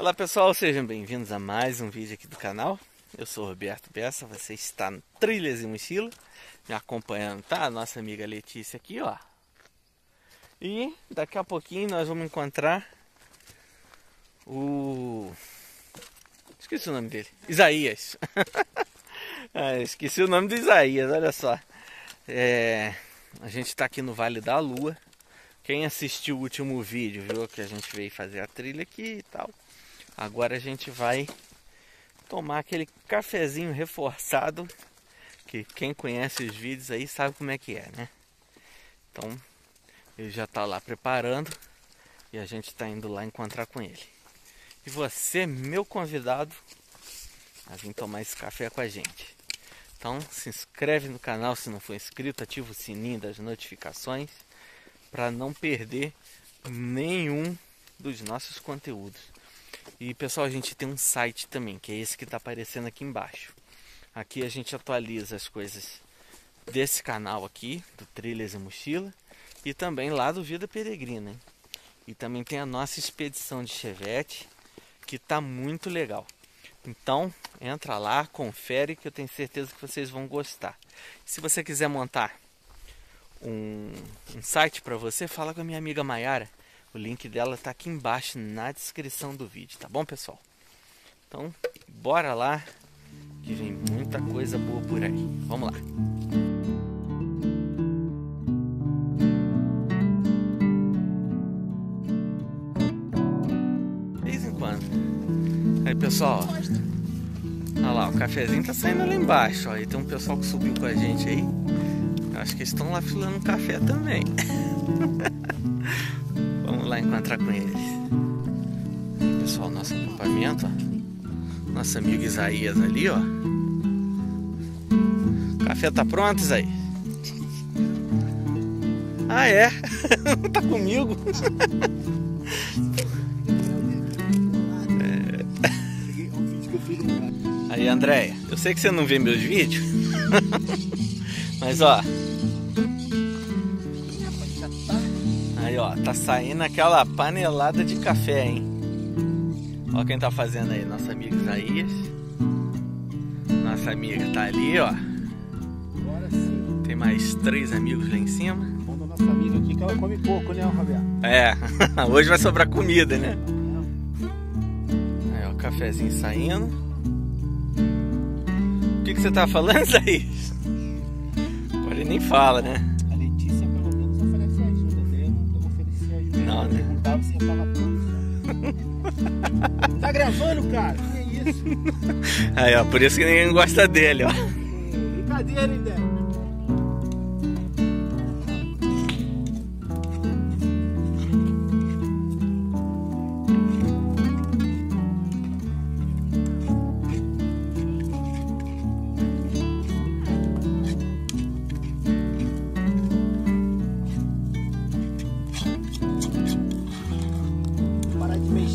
Olá pessoal, sejam bem-vindos a mais um vídeo aqui do canal. Eu sou Roberto Bessa, você está no Trilhas e Mochila, me acompanhando, tá? Nossa amiga Letícia aqui, ó. E daqui a pouquinho nós vamos encontrar o... Esqueci o nome dele. Isaías. ah, esqueci o nome do Isaías, olha só. É... A gente está aqui no Vale da Lua. Quem assistiu o último vídeo viu que a gente veio fazer a trilha aqui e tal. Agora a gente vai tomar aquele cafezinho reforçado que quem conhece os vídeos aí sabe como é que é, né? Então ele já está lá preparando e a gente está indo lá encontrar com ele. E você, meu convidado, a vir tomar esse café com a gente. Então se inscreve no canal se não for inscrito, ativa o sininho das notificações para não perder nenhum dos nossos conteúdos. E pessoal, a gente tem um site também, que é esse que está aparecendo aqui embaixo. Aqui a gente atualiza as coisas desse canal aqui, do Trilhas e Mochila, e também lá do Vida Peregrina. Hein? E também tem a nossa expedição de Chevette, que está muito legal. Então, entra lá, confere que eu tenho certeza que vocês vão gostar. Se você quiser montar um, um site para você, fala com a minha amiga Mayara. O link dela está aqui embaixo na descrição do vídeo, tá bom, pessoal? Então, bora lá, que vem muita coisa boa por aí. Vamos lá. De vez em quando. Aí, pessoal, olha lá, o cafezinho tá saindo lá embaixo. Ó. Aí tem um pessoal que subiu com a gente aí. Acho que estão lá filando café também. Encontrar com eles. Pessoal, nosso acampamento, ó. Nosso amigo Isaías ali, ó. Café tá pronto, Isaías? Ah, é? tá comigo? é. Aí, Andréia, eu sei que você não vê meus vídeos, mas ó, ó, tá saindo aquela panelada de café, hein? Ó quem tá fazendo aí, nosso amigo Isaías. Nossa amiga tá ali, ó. Agora sim. Tem mais três amigos lá em cima. Bom da nossa amiga aqui que ela come pouco, né, Roberto? É, hoje vai sobrar comida, né? Aí, ó, o cafezinho saindo. O que, que você tá falando, Isaías? Agora ele nem fala, né? Não, né? Tá gravando, cara? Que é isso? Aí, ó, por isso que ninguém gosta dele, ó. Brincadeira, hein,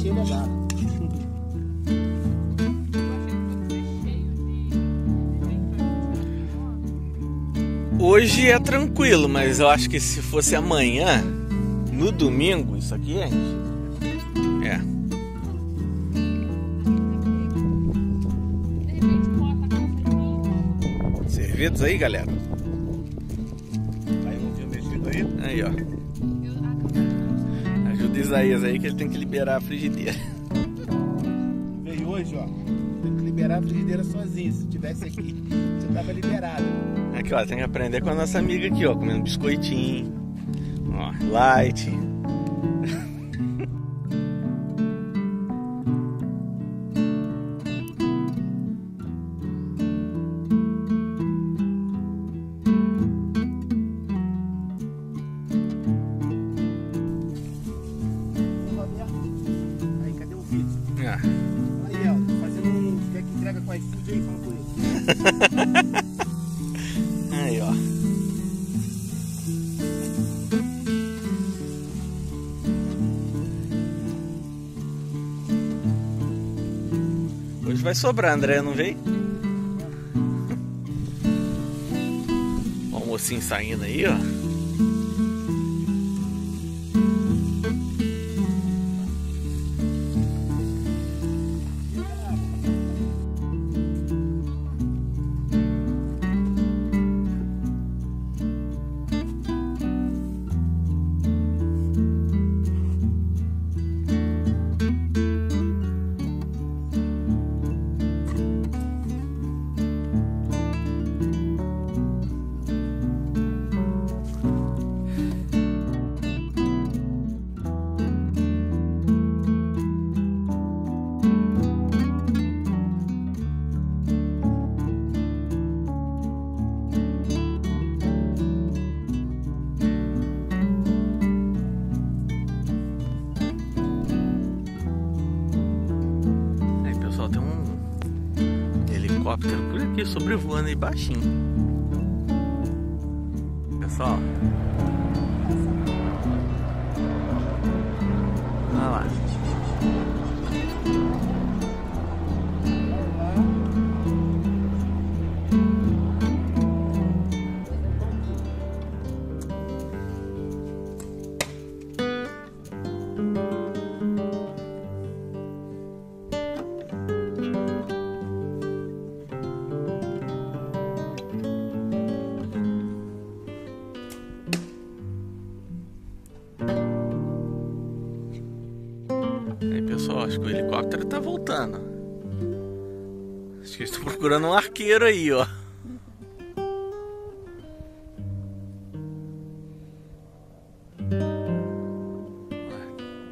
Débora? Parar de mexer, ele é dado. Hoje é tranquilo, mas eu acho que se fosse amanhã, no domingo, isso aqui é. É. Servidos aí, galera? Aí viu mexido aí? Aí, ó. Ajuda o Isaías aí que ele tem que liberar a frigideira. Veio hoje, ó. Tem que liberar a frigideira sozinho. Se tivesse aqui, você tava liberado. Aqui, ó, tem que aprender com a nossa amiga aqui, ó, comendo biscoitinho. Ó, light. aí, ó. Hoje vai sobrar, André, não veio? Ó, o mocinho saindo aí, ó. Helicóptero por aqui sobrevoando aí baixinho. Pessoal. Acho que o helicóptero tá voltando. Acho que eles estão procurando um arqueiro aí, ó.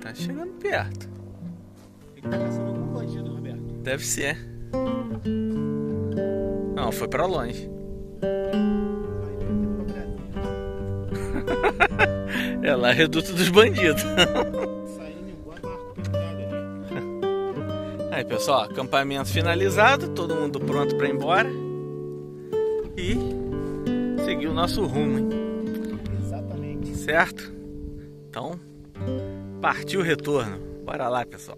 Tá chegando perto. Ele tá caçando algum bandido, Roberto. Deve ser. Não, foi pra longe. É lá, reduto dos bandidos. Aí, pessoal, acampamento finalizado, todo mundo pronto para ir embora. E seguir o nosso rumo, hein? Exatamente. certo? Então, partiu o retorno. Bora lá, pessoal.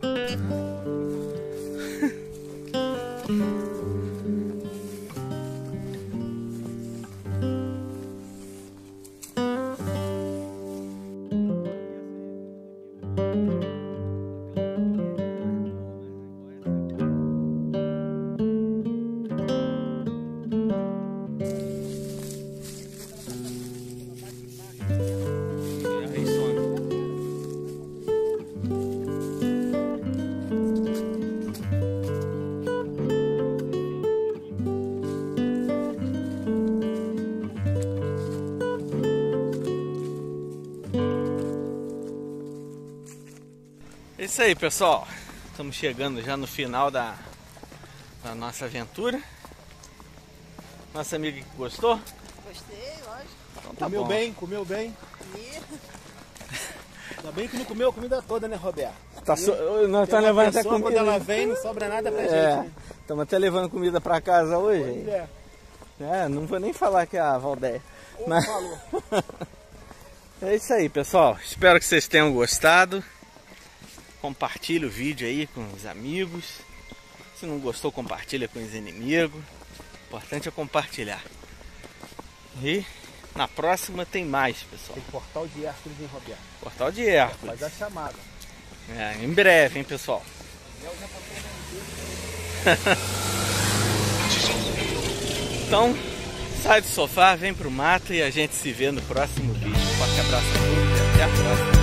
Isso aí, pessoal. Estamos chegando já no final da, da nossa aventura. Nossa amiga que gostou? Gostei, lógico. Então tá comeu bom. bem, comeu bem. E Ainda bem que não comeu a comida toda, né, Roberto? Tá so... Nós estamos uma levando até comida. Quando ela vem, não sobra nada pra É, gente. né? estamos até levando comida pra casa hoje. É. É, não vou nem falar que é a Valdeia. Mas- falou. É isso aí, pessoal. Espero que vocês tenham gostado. Compartilhe o vídeo aí com os amigos. Se não gostou, compartilha com os inimigos. O importante é compartilhar. E na próxima tem mais, pessoal. Tem portal de Hércules em Roberto. Portal de Hércules. Faz a chamada. É, em breve, hein, pessoal. então, sai do sofá, vem pro mato e a gente se vê no próximo vídeo. Forte abraço a todos e até a próxima.